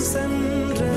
சென்று